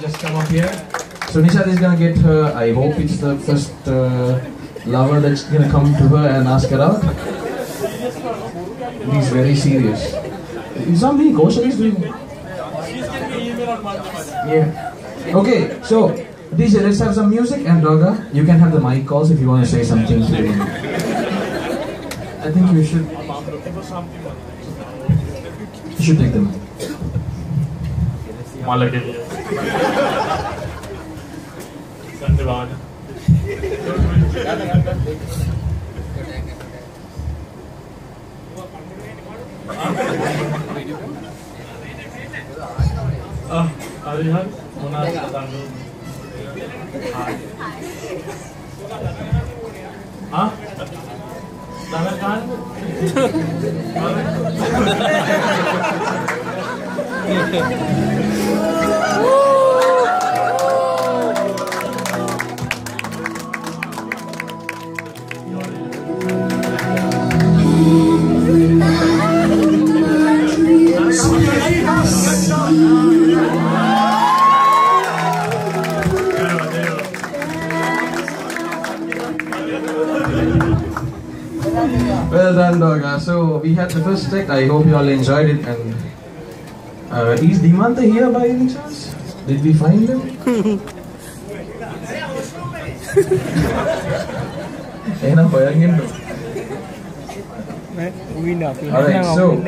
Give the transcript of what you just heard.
just come up here. So Nishad is gonna get her. I hope it's the first uh, lover that's gonna come to her and ask her out. He's very serious. Is me. Kaushal is doing. Yeah. Okay. So DJ, let's have some music and Raga, you can have the mic calls if you want to say something to him. I think you should. You should take the mic. धन्यवाद। अरिहर हाँ। Well done, Daga. So we had the first act. I hope you all enjoyed it. And uh, is Dimanta here by any chance? Did we find them? Enough, I Alright, so.